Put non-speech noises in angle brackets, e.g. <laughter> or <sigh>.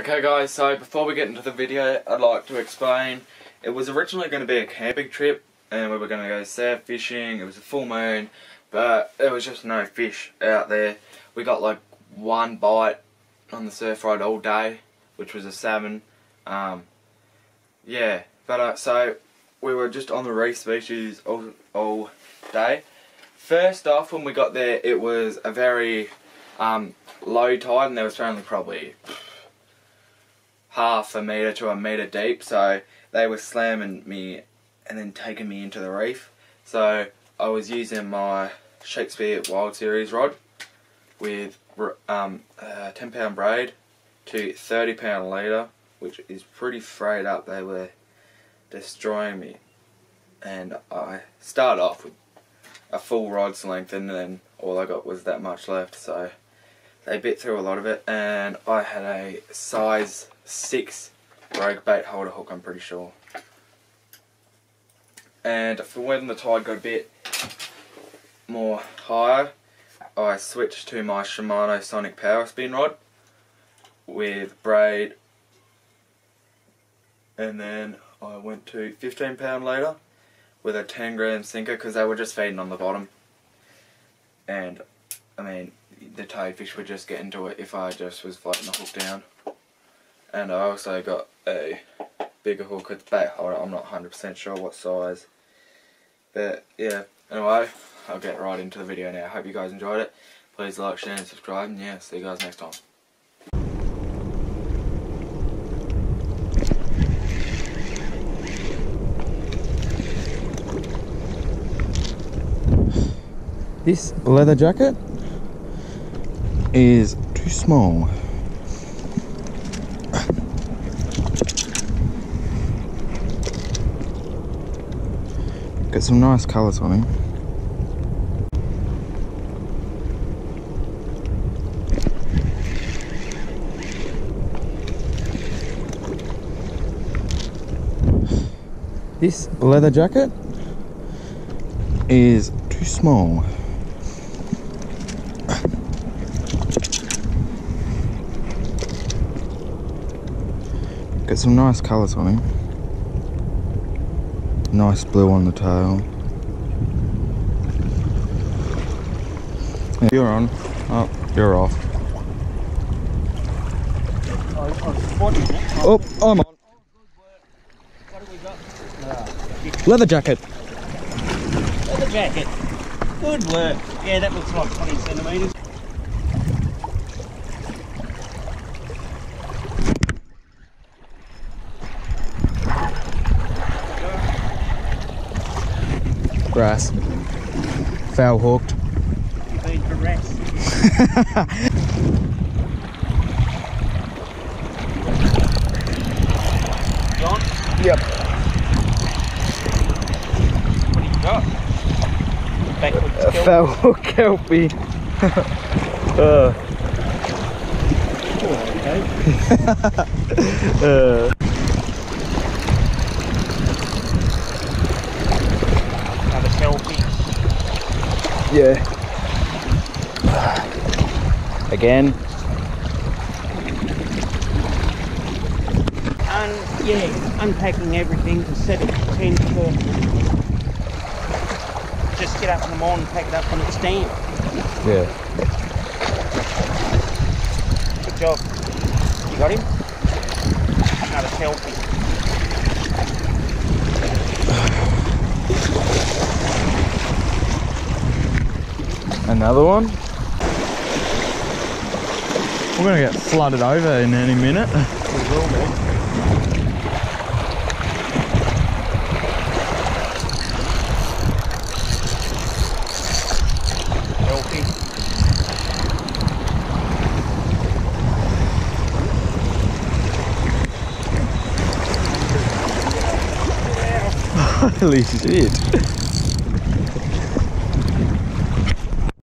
Okay guys, so before we get into the video, I'd like to explain. It was originally going to be a camping trip, and we were going to go surf fishing, it was a full moon, but there was just no fish out there. We got like one bite on the surf ride all day, which was a salmon. Um, yeah, but uh, so we were just on the reef species all, all day. First off, when we got there, it was a very um, low tide, and there was only probably half a metre to a metre deep, so they were slamming me and then taking me into the reef. So I was using my Shakespeare Wild Series rod with um, 10 pound braid to 30 pound leader, which is pretty frayed up. They were destroying me. And I started off with a full rod's length and then all I got was that much left. So they bit through a lot of it and I had a size 6 rogue bait holder hook I'm pretty sure. And for when the tide got a bit more higher I switched to my Shimano Sonic Power Spin rod with braid and then I went to 15 pound leader with a 10 gram sinker because they were just feeding on the bottom and I mean the toadfish would just get into it if I just was floating the hook down. And I also got a bigger hook with the holder, I'm not 100% sure what size. But yeah, anyway, I'll get right into the video now. Hope you guys enjoyed it. Please like, share and subscribe and yeah, see you guys next time. This leather jacket is too small. Got some nice colours on him. This leather jacket is too small. Got some nice colours on him. Nice blue on the tail. You're on. Oh, you're off. Oh, I'm on. Leather jacket. Leather jacket. Good work. Yeah, that looks like 20 centimetres. Grass. Foul hooked. You've been harassed. John? Yep. What do you got? Backwards A kelp. foul hook kelpie. <laughs> uh, okay. <laughs> uh. Another kelpie. Yeah. Again. And yeah, unpacking everything to set it tend to just get up in the morning and pack it up when it's damp. Yeah. Good job. You got him? Another kelpie. Another one. We're gonna get flooded over in any minute. We will be. Holy shit.